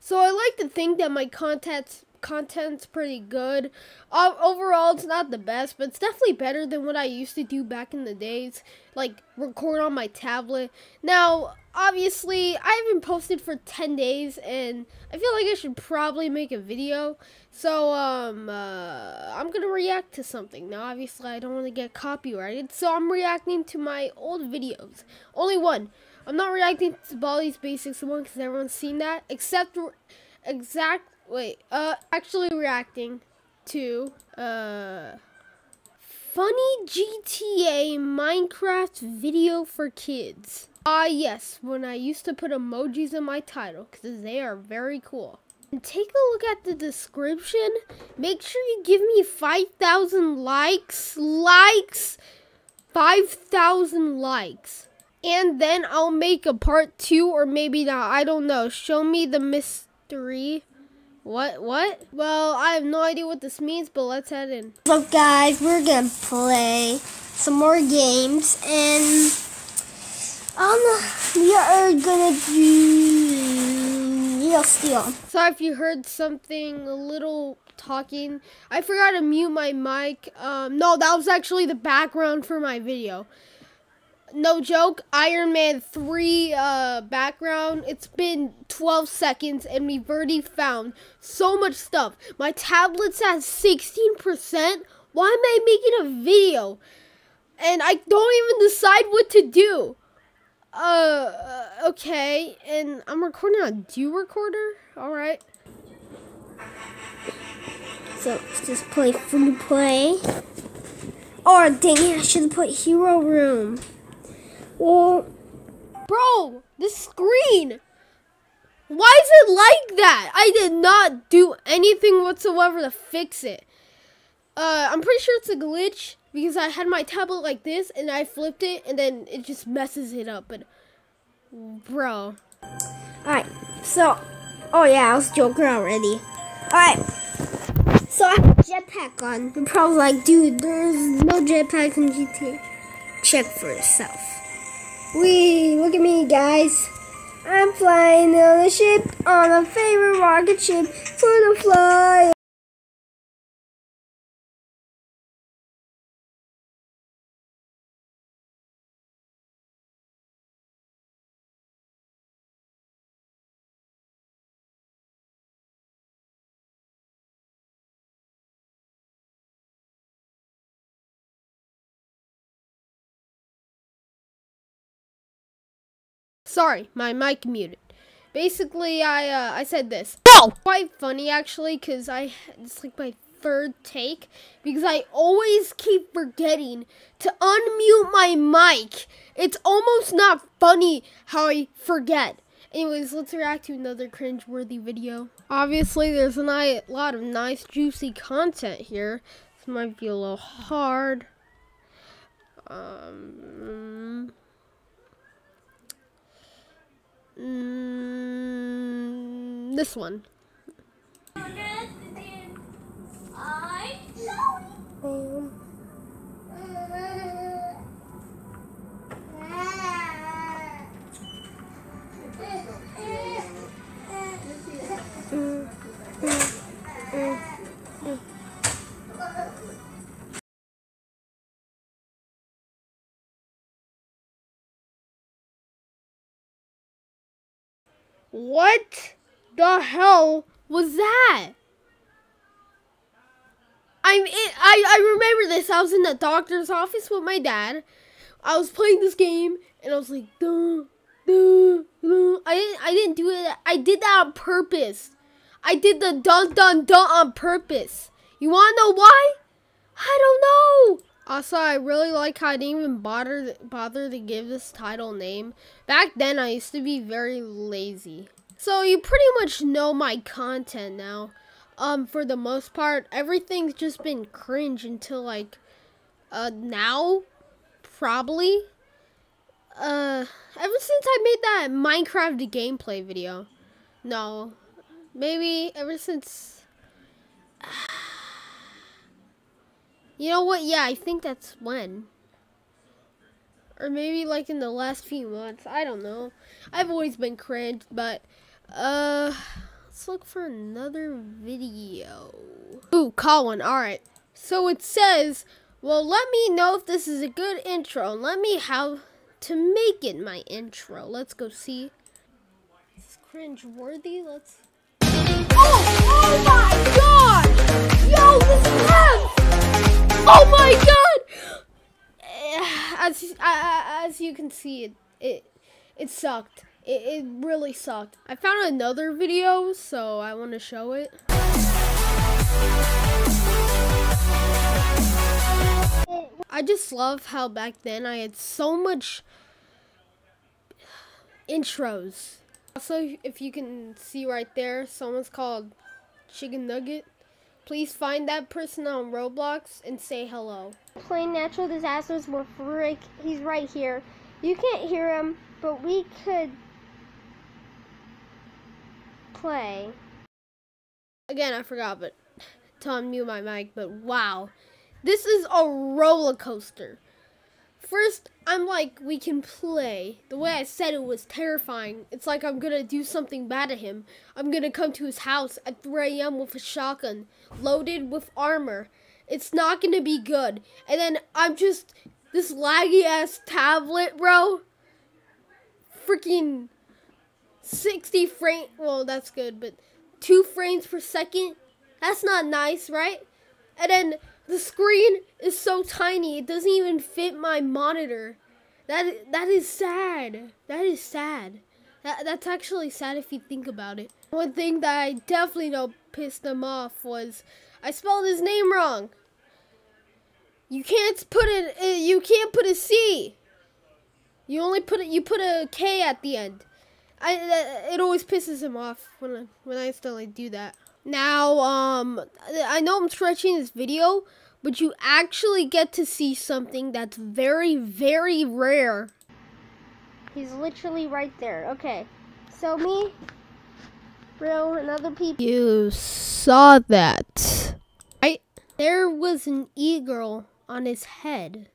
So I like to think that my content's content's pretty good. Overall, it's not the best, but it's definitely better than what I used to do back in the days, like record on my tablet. Now, obviously, I haven't posted for 10 days, and I feel like I should probably make a video. So, um, uh, I'm gonna react to something. Now, obviously, I don't want to get copyrighted, so I'm reacting to my old videos. Only one. I'm not reacting to Baldi's Basics one because everyone's seen that, except exact wait, uh, actually reacting to, uh, funny GTA Minecraft video for kids. Ah, uh, yes, when I used to put emojis in my title, because they are very cool. And take a look at the description. Make sure you give me 5,000 likes. Likes! 5,000 likes. And then I'll make a part two, or maybe not. I don't know. Show me the mystery what? What? Well, I have no idea what this means, but let's head in. So, guys, we're gonna play some more games, and um, we are gonna do Real Steel. Sorry if you heard something a little talking. I forgot to mute my mic. Um, no, that was actually the background for my video no joke, Iron Man 3 uh, background. It's been 12 seconds and we've already found so much stuff. My tablet's at 16%. Why am I making a video? And I don't even decide what to do. Uh, okay. And I'm recording on DU Recorder. Alright. So, let's just play free play. Oh, dang it, I should have put Hero Room. Well, bro, this screen. Why is it like that? I did not do anything whatsoever to fix it. Uh, I'm pretty sure it's a glitch because I had my tablet like this and I flipped it and then it just messes it up. But, bro. Alright, so, oh yeah, I was joking already. Alright, so I have a jetpack on. You're probably like, dude, there's no jetpack in GTA. Check for yourself. Wee, look at me, guys. I'm flying on a ship, on a favorite rocket ship, for the fly. Sorry, my mic muted. Basically, I uh, I said this. No! Quite funny, actually, because I it's like my third take because I always keep forgetting to unmute my mic. It's almost not funny how I forget. Anyways, let's react to another cringe-worthy video. Obviously, there's a lot of nice, juicy content here. This might be a little hard. Um... this one. What the hell was that? I'm I I remember this. I was in the doctor's office with my dad. I was playing this game and I was like, duh, duh, duh. I didn't I didn't do it. I did that on purpose. I did the dun dun dun on purpose. You wanna know why? I don't know. Also, I really like how I didn't even bother bother to give this title name. Back then, I used to be very lazy. So you pretty much know my content now. Um, for the most part, everything's just been cringe until like, uh, now, probably. Uh, ever since I made that Minecraft gameplay video. No, maybe ever since. You know what? Yeah, I think that's when. Or maybe like in the last few months. I don't know. I've always been cringe, but uh let's look for another video. Ooh, Colin, alright. So it says, well, let me know if this is a good intro. Let me how to make it my intro. Let's go see. It's cringe worthy. Let's. Oh, oh my god! Yo, this is Oh my god! As, as you can see, it, it, it sucked. It, it really sucked. I found another video, so I want to show it. I just love how back then I had so much intros. Also, if you can see right there, someone's called Chicken Nugget. Please find that person on Roblox and say hello. Playing natural disasters with Rick. He's right here. You can't hear him, but we could play. Again, I forgot, but to unmute my mic, but wow. This is a roller coaster. First, I'm like, we can play. The way I said it was terrifying. It's like I'm gonna do something bad to him. I'm gonna come to his house at 3 a.m. with a shotgun, loaded with armor. It's not gonna be good. And then I'm just, this laggy ass tablet, bro. Freaking 60 frame. Well, that's good, but two frames per second. That's not nice, right? And then the screen is so tiny, it doesn't even fit my monitor. That that is sad. That is sad. That that's actually sad if you think about it. One thing that I definitely know pissed them off was I spelled his name wrong. You can't put it. Uh, you can't put a C. You only put it. You put a K at the end. I it always pisses him off when I, when I still do that. Now, um, I know I'm stretching this video, but you actually get to see something that's very, very rare. He's literally right there. Okay, so me, Bro, and other people. You saw that. Right? There was an eagle on his head.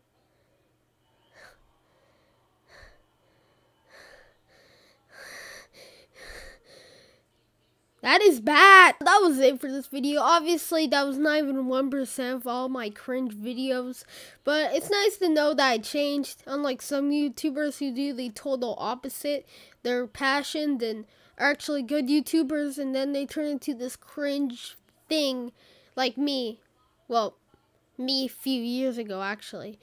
That is bad. That was it for this video. Obviously, that was not even 1% of all my cringe videos. But it's nice to know that I changed. Unlike some YouTubers who do the total opposite. They're passionate and are actually good YouTubers. And then they turn into this cringe thing like me. Well, me a few years ago, actually.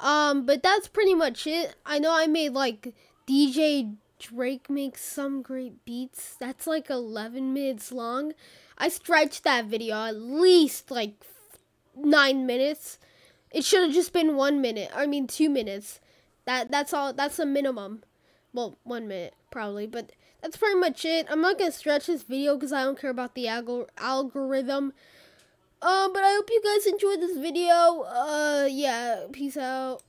Um, but that's pretty much it. I know I made like DJ Drake makes some great beats. That's like 11 minutes long. I stretched that video at least like nine minutes. It should have just been one minute. I mean, two minutes. That that's all. That's the minimum. Well, one minute probably, but that's pretty much it. I'm not gonna stretch this video because I don't care about the algor algorithm. Uh, but I hope you guys enjoyed this video. Uh, yeah, peace out.